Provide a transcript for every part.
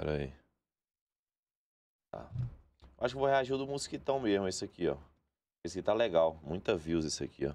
Pera aí. Tá. Acho que vou reagir do Mosquitão mesmo, esse aqui, ó. Esse aqui tá legal. Muita views esse aqui, ó.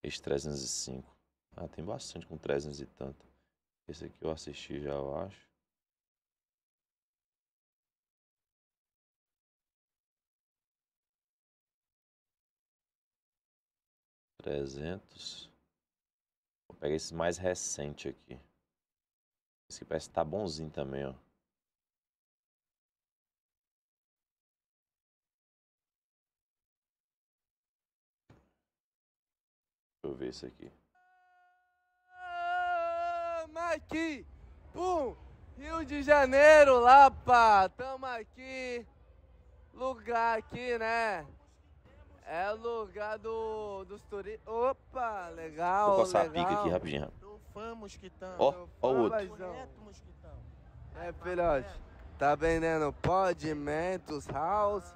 Esse 305. Ah, tem bastante com 300 e tanto. Esse aqui eu assisti já, eu acho. Trezentos. Vou pegar esse mais recente aqui. Esse aqui parece que tá bonzinho também, ó. Deixa eu ver esse aqui. aqui, pum, Rio de Janeiro, Lapa, tamo aqui, lugar aqui, né? É lugar do, dos turistas. Opa, legal, Vou coçar legal. a pica aqui rapidinho. Do fã, mosquitão. Ó, ó o outro. É, filhote, tá vendendo pod, mentos, house?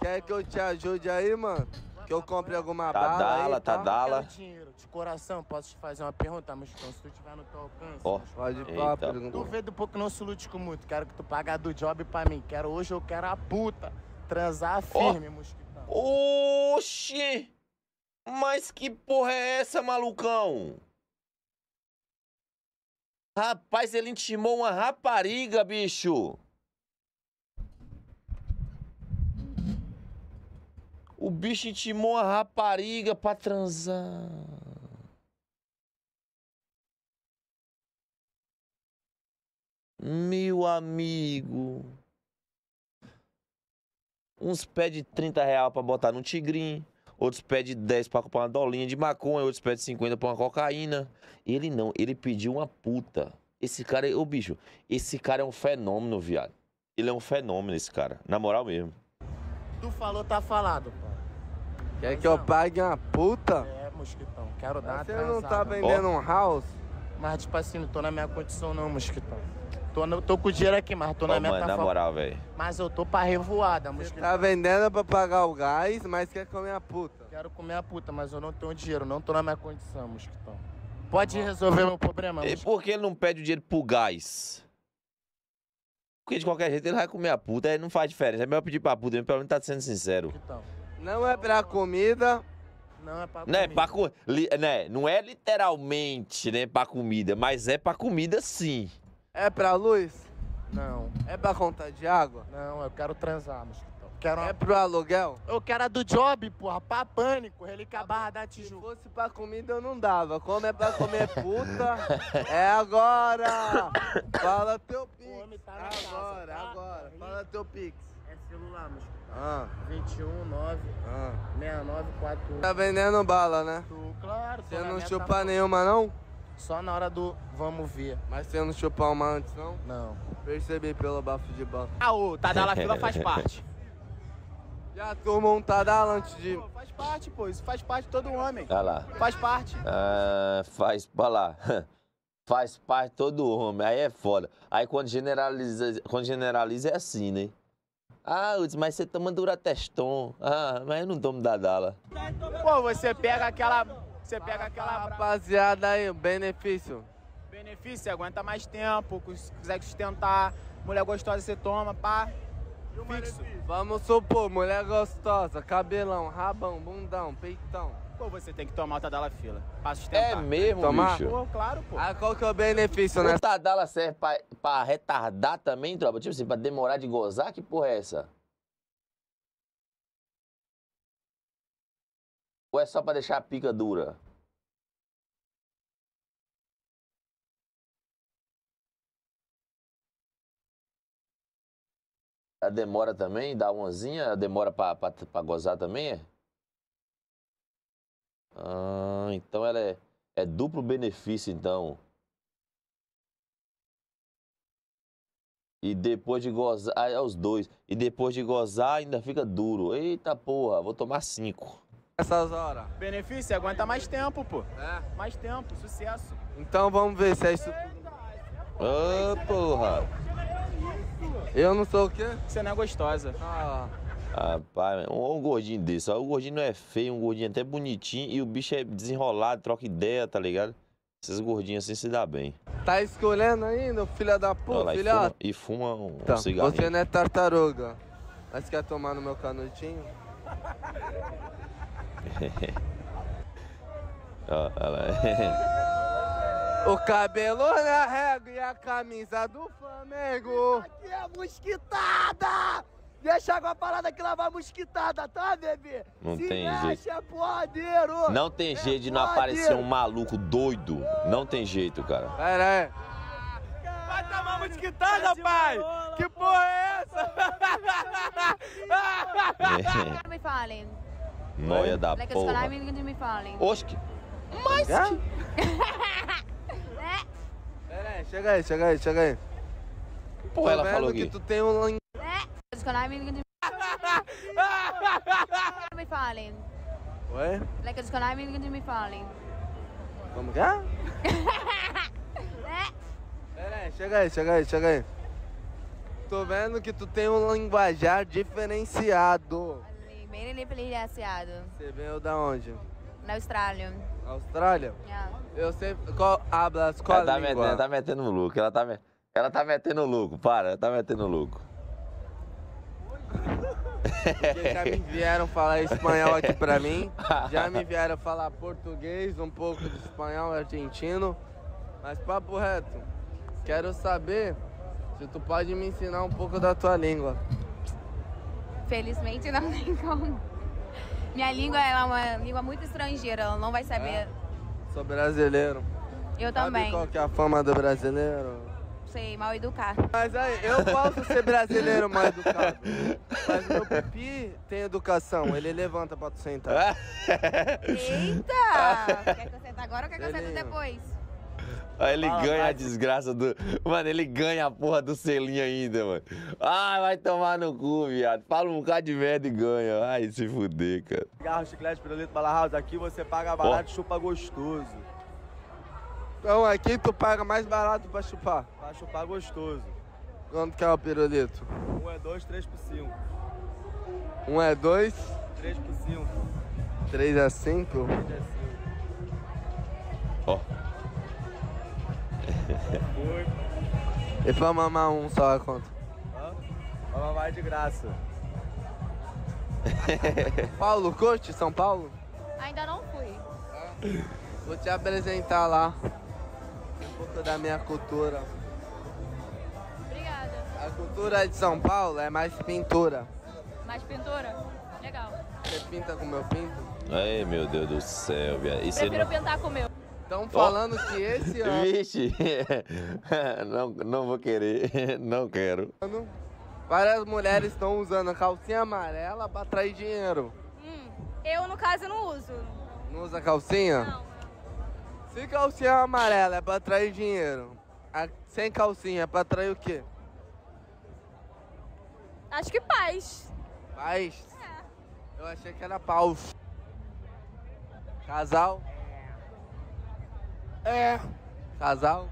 Quer que eu te ajude aí, mano? Que eu compre alguma Tá bala dala, aí, tá tá? dala. Quero dinheiro. De coração, posso te fazer uma pergunta, mosquitão? Se tu tiver no teu alcance. Ó. mosquitão. Pode Eita. pá, pergunta. Duvido um pouco não se lute com muito. Quero que tu pague a do job pra mim. Quero hoje, eu quero a puta. Transar firme, mosquitão. Oxi! Mas que porra é essa, malucão? Rapaz, ele intimou uma rapariga, bicho. O bicho intimou uma rapariga pra transar. Meu amigo. Uns pedem 30 reais pra botar no tigrinho. Outros pedem 10 pra comprar uma dolinha de maconha. Outros pedem 50 pra uma cocaína. Ele não, ele pediu uma puta. Esse cara, ô bicho, esse cara é um fenômeno, viado. Ele é um fenômeno, esse cara. Na moral mesmo. Tu falou, tá falado, pô. Quer que eu pague uma puta? É, mosquitão. Quero dar Você não tá vendendo um house? Mas, tipo assim, não tô na minha condição, não, mosquitão. Tô, no- tô com o dinheiro aqui, mas tô na Ô, minha mano, na moral, velho. Mas eu tô pra revoada, mosquitão. tá vendendo pra pagar o gás, mas quer comer a puta. Quero comer a puta, mas eu não tenho dinheiro, não tô na minha condição, mosquitão. Pode resolver meu problema, E mosquitão. por que ele não pede o dinheiro pro gás? Porque de qualquer jeito ele vai comer a puta, aí não faz diferença. É melhor pedir pra puta, pelo menos tá sendo sincero. mosquitão. Não é pra comida, Não é pra Né, comer. pra co- li- né, não é literalmente, né, pra comida, mas é pra comida sim. é pra luz, Não, é pra conta de água, não, eu quero transar, mosquitão. Quero é pro aluguel. Eu quero a do job, porra, pra pânico, relíquia barra da Se Tijuca. fosse pra comida eu não dava. Como é pra comer puta, é agora. Fala teu pix. O homem tá na casa, agora, tá? agora. Fala teu pix. Celular, mosquitão. Ah, 21 9 ah. 69 41. Tá vendendo bala, né? Tu, claro, Você não chupa boa. nenhuma, não? Só na hora do vamos ver. Mas você não chupar uma antes, não? Não. Percebi pelo bafo de bola. Ah, o Tadala Fila faz parte. Já tomou um tadala antes de... Pô, faz parte, pô. Isso faz parte de todo homem. Olha lá. Faz parte. Ah, faz, olha lá. Faz parte todo homem, aí é foda. Aí quando generaliza, quando generaliza é assim, né? Ah, Hudson, mas você toma Durateston. Ah, mas eu não tomo Dadala. Pô, você pega aquela. Você pega aquela Rapaziada aí, o benefício. benefício, você aguenta mais tempo, cons- consegue sustentar. Mulher gostosa você toma, pá. Fixo. Vamos supor, mulher gostosa, cabelão, rabão, bundão, peitão. Pô, você tem que tomar o Tadala Fila. Pra É mesmo, Tomar? bicho? Pô, claro, pô. Aí qual que é o benefício, né? O Tadala serve pra, pra retardar também, tropa? Tipo assim, pra demorar de gozar? Que porra é essa? Ou é só pra deixar a pica dura? A demora também? Dá umazinha? A demora pra, pra, pra gozar também, é? Ah, então ela é, é duplo benefício, então. E depois de gozar, ah, é os dois. E depois de gozar ainda fica duro. Eita porra, vou tomar cinco. Essas horas. Benefício, aguenta mais tempo, pô. É. Mais tempo, sucesso. Então vamos ver se é isso. Ô porra. Eu não sou o quê? Você não é gostosa. Ah, Rapaz, um, um gordinho desse. ó. O gordinho não é feio, um gordinho até bonitinho. E o bicho é desenrolado, troca ideia, tá ligado? Esses gordinhos assim se dá bem. Tá escolhendo ainda, filha da puta, lá, e, filhote? fuma, e fuma um, um Então, cigarrinho. você não é tartaruga. Mas quer tomar no meu canutinho? Ó, olha lá. O cabelo na régua e a camisa do Flamengo. Aqui é mosquitada! Deixa com a parada que lá vai mosquitada, tá, bebê? Não Se tem mexe, jeito. é podeiro! Não tem É jeito de não aparecer um maluco doido. Não tem jeito, cara. Pera aí. Vai tomar mosquitada, pai! Que porra é essa? me falem. Noia da porra. me falem. Que- Pera aí, chega aí, chega aí, chega aí. porra Tô ela falou que aqui? tu tem um... lin- It's gonna me me falem. Oi? Like it's gonna me me falem. Como que é? Pera aí, chega aí, chega aí, chega aí. Tô vendo que tu tem um linguajar diferenciado. Bem diferenciado. Você veio da onde? Na Austrália. Austrália? Yeah. Eu sei qual hablas, qual Ela tá, língua? metendo, tá metendo no lucro. Ela tá, me- ela tá metendo louco. Para, ela tá metendo louco. Porque já me vieram falar espanhol aqui pra mim. Já me vieram falar português, um pouco de espanhol argentino. Mas papo reto, quero saber se tu pode me ensinar um pouco da tua língua. Felizmente não tem como. Minha língua é uma língua muito estrangeira, ela não vai saber. Sou brasileiro. Eu Sabe também. qual que é a fama do brasileiro? Sei, mal educado. Mas aí, eu posso ser brasileiro mal educado. Mas meu pipi tem educação, ele levanta pra tu sentar. Eita! quer que eu sente agora ou quer que eu sente depois? Aí ele Fala, ganha a vai. desgraça do. Mano, ele ganha a porra do selinho ainda, mano. Ai, vai tomar no cu, viado. Fala um bocado de merda e ganha. Ai, se fuder, cara. Cigarro, chiclete, pirulito, bala house. Aqui você paga barato e chupa gostoso. Então aqui tu paga mais barato pra chupar. Pra chupar gostoso. Quanto que é o pirulito? Um é dois, três por cinco. Um é dois, Três por cinco. três é cinco. Três é cinco. Ó. Foi. E pra mamar um só a conta. Hã? Mas vai de graça. Paulo Coach, São Paulo? Ainda não fui. Vou te apresentar lá. Um pouco da minha cultura. Obrigada. A cultura de São Paulo é mais pintura. Mais pintura? Legal. Você pinta com meu pinto? Ai, meu Deus do céu, viado. Isso Prefiro não... pintar com o meu. Estão falando que esse ano Vixe, não, não vou querer, não quero. várias mulheres estão usando calcinha amarela pra atrair dinheiro. Hum, eu, no caso, não uso. Não usa calcinha? Não. Se calcinha amarela é pra atrair dinheiro, a- sem calcinha é pra atrair o quê? Acho que paz. Paz? Eu achei que era paus. Casal? É. Casal?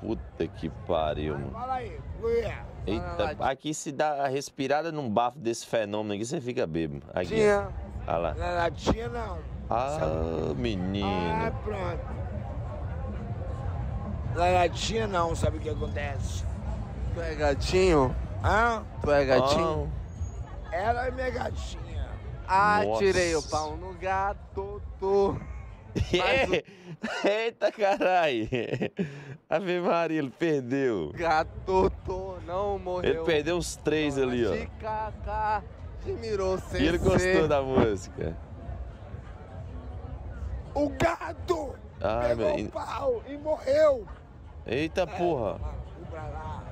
Puta que pariu, mano. Fala aí, mulher. Eita, aqui se dá a respirada num bafo desse fenômeno aqui, você fica bêbado. Aqui, Tinha. Olha lá. Não é latinha, não. Ah, Ah, menino. pronto. Não é latinha, não. Sabe o que acontece? Tu é gatinho? Hã? Tu é gatinho? Ela é minha gatinha. Ah, Nossa. tirei o pau no gato. Tu. Eita, caralho. Ave Maria, ele perdeu. Gato, tu não morreu. Ele perdeu os três ali, ó. Mirou sem E ele gostou da música. O gato Ai, pegou meu. o pau e morreu. Eita porra. Pra lá.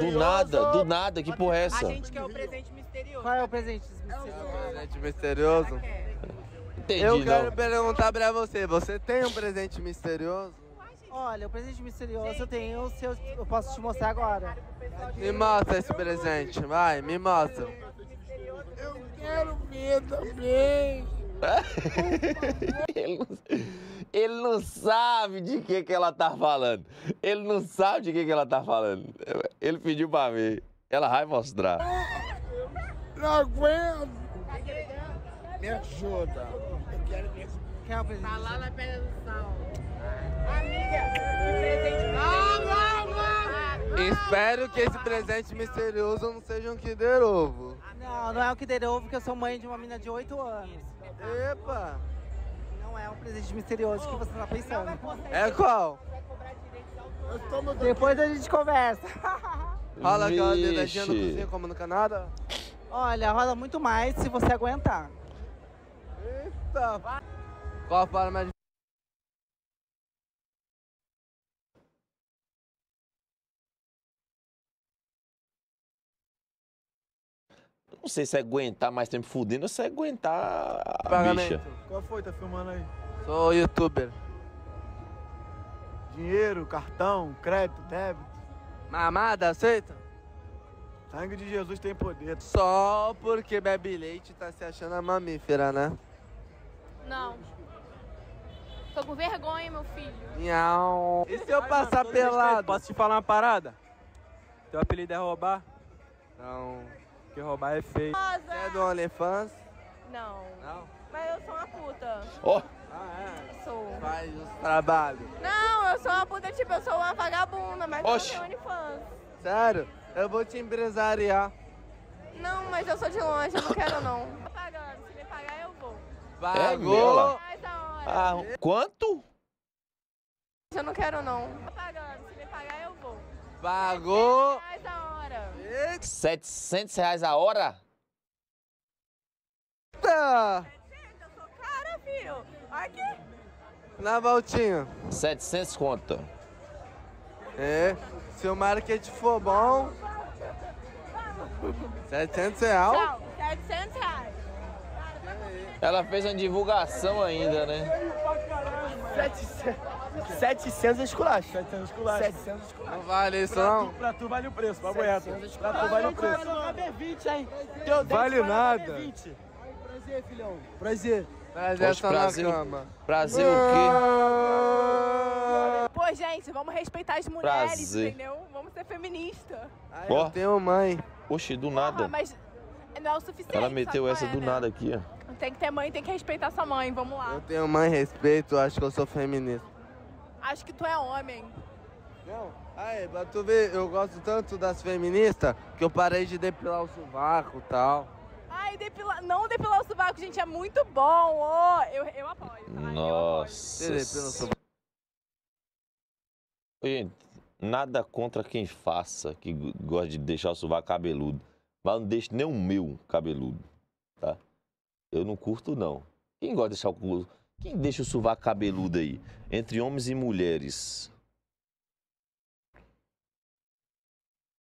Do nada, do nada, que porra é essa? A gente quer o presente misterioso. Qual é o presente misterioso? Presente misterioso. Entendi, Eu quero não. perguntar pra você, você tem um presente misterioso? Olha, o presente misterioso eu tenho, se eu, eu posso te mostrar agora. Me mostra esse presente, vai, me mostra. Eu quero ver também. ele, não, ele não sabe de que, que ela tá falando. Ele não sabe de que, que ela tá falando. Ele pediu pra ver. Ela vai mostrar. Não aguento. Me ajuda. Eu quero ver? Tá lá na Pedra do Sal. Amiga, presente. Não. Espero que esse presente misterioso não seja um Kinder Ovo. Não, não é o Kinder Ovo, porque eu sou mãe de uma menina de 8 anos. Epa! Não é um presente misterioso que você tá pensando. É qual? Depois a gente conversa. Rola aquela dedadinha no cozinho como no Canadá? Olha, rola muito mais se você aguentar. Eita! Qual a forma de... Não sei se é aguentar mais tempo fudendo ou se é aguentar a pagamento? bicha. Qual foi? Tá filmando aí? Sou youtuber. Dinheiro, cartão, crédito, débito. Mamada, aceita? Sangue de Jesus tem poder. Só porque bebe leite tá se achando a mamífera, né? Não. Tô com vergonha, meu filho. Nhau. E se eu passar Todo respeito, pelado? Posso te falar uma parada? Teu apelido é roubar? Não. Porque roubar é feio. Você é do OnlyFans? Não. Não. Mas eu sou uma puta. Ó, Ah, é? Sou. Faz os trabalhos. Não, eu sou uma puta, tipo, eu sou uma vagabunda, mas Oxi. eu não tenho OnlyFans. Sério? Eu vou te empresariar. Não, mas eu sou de longe, eu não quero não. Tô pagando, se me pagar eu vou. Pagou. ela? Mais a hora. ah, quanto? Eu não quero não. Tô pagando, se me pagar eu vou. Pagou. 700 reais a hora? Eita! Eu sou cara, filho. Aqui. Na voltinha. 700 conta. É. Se o marketing for bom. 700 reais. Tchau. 700 reais. Ela fez uma divulgação ainda, né? 700 esculacho. 700 esculacho. 700 esculacho. Não vale isso não? Pra tu vale o preço, papo reto. Pra tu vale o preço. B20, hein? Teu Vale nada. B20. Prazer, filhão. Prazer. Traz Poxa, prazer. cama. Prazer o quê? Pô, gente, vamos respeitar as mulheres, Prazer. entendeu? Vamos ser. Ai, Ó. eu tenho mãe. Oxe, do Ah, nada. mas não é o suficiente. Ela meteu essa é, do né? nada aqui, ó. Tem que ter mãe, tem que respeitar sua mãe. Vamos lá. Eu tenho mãe, respeito, acho que eu sou feminista. Acho que tu é homem. Não, aí, pra tu ver, eu gosto tanto das feministas que eu parei de depilar o sovaco e tal. Ai, depilar, não depilar o sovaco, gente, é muito bom. ó. eu, eu apoio. Tá? Eu apoio. Nossa. Você depila o sovaco. Gente, nada contra quem faça, que gosta de deixar o sovaco cabeludo. Mas não deixe nem o meu cabeludo, tá? Eu não curto, não. Quem gosta de deixar o... Quem deixa o sovaco cabeludo aí? Entre homens e mulheres.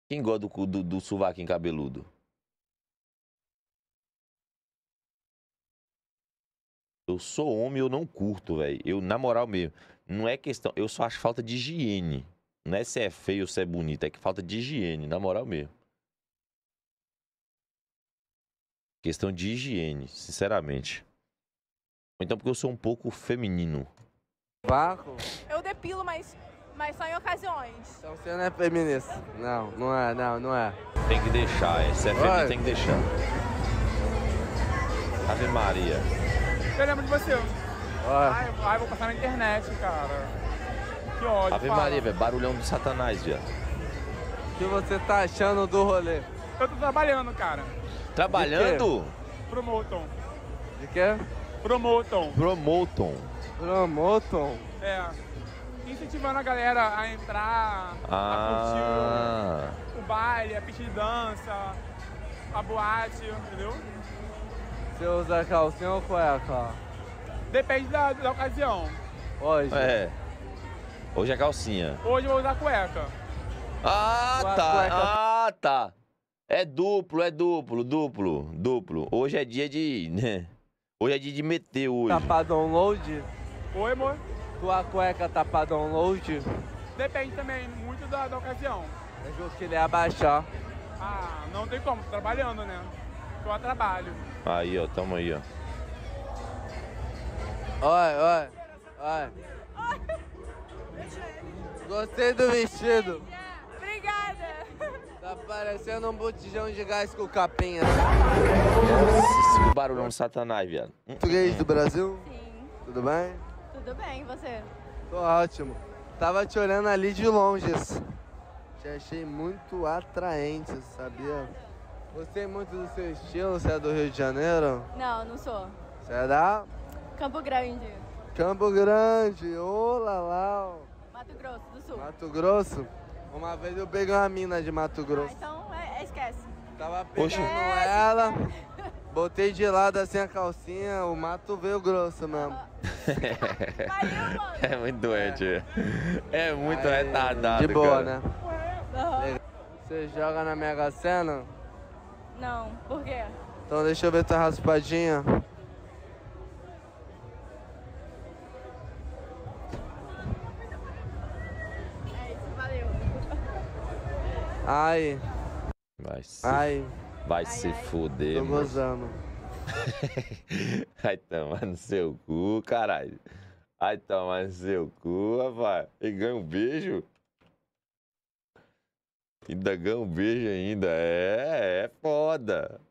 Quem gosta do, do, do sovaquinho cabeludo? Eu sou homem, eu não curto, velho. Eu, na moral mesmo, não é questão. Eu só acho falta de higiene. Não é se é feio ou se é bonito, é que falta de higiene, na moral mesmo. Questão de higiene, sinceramente. Então porque eu sou um pouco feminino. Sovaco? Eu depilo, mas, mas só em ocasiões. Então você não é feminista. Não, não é, não, não é. Tem que deixar, é. Se é feminino, Vai. tem que deixar. Ave Maria. Eu lembro de você. Ai, ai, vou passar na internet, cara. Que ódio. Ave fala. Maria, velho. Barulhão do satanás, viado. o que você tá achando do rolê? Eu tô trabalhando, cara. Trabalhando? Promoton. De quê? Promoton. Promoton. Promoton? É. Incentivando a galera a entrar, a Ah. curtir o, o baile, a pista de dança, a boate, entendeu? Você usa calcinha ou cueca? Depende da, da ocasião. Hoje. É. Hoje é calcinha. Hoje eu vou usar cueca. Ah, Cueca- tá. cueca. Ah, tá. É duplo, é duplo, duplo, duplo. Hoje é dia de. Hoje é dia de meter hoje. Tá pra download? Oi, amor. Tua cueca tá pra download? Depende também muito da, da ocasião. Eu juro que ele ia abaixar. Ah, não tem como, tô trabalhando, né? Tô a trabalho. Aí, ó, tamo aí, ó. Olha, olha, olha. Gostei do vestido. Tá parecendo um botijão de gás com capinha. Nossa, esse barulhão satanás, viado. Português do Brasil? Sim. Tudo bem? Tudo bem, e você? Tô ótimo. Tava te olhando ali de longe. Te achei muito atraente, sabia? Gostei muito do seu estilo. Você é do Rio de Janeiro? Não, não sou. Você é da Campo Grande, Campo Grande. Ô, lá. ó. Mato Grosso do Sul. Mato Grosso? Uma vez eu peguei uma mina de Mato Ah, Grosso. então é, é, esquece. Tava Poxa. pegando ela, botei de lado assim a calcinha, o mato veio grosso mesmo. Mano. É muito doente. É muito Aí, retardado. De boa, cara. né? Você joga na Mega Sena? Não, por quê? Então deixa eu ver tua raspadinha. Ai, Vai se, ai, vai Ai, se ai. fuder, tô mano. gozando. Vai tomar no seu cu, caralho. Vai tomar no seu cu, rapaz. E ganha um beijo? Ainda ganha um beijo ainda. É, é foda.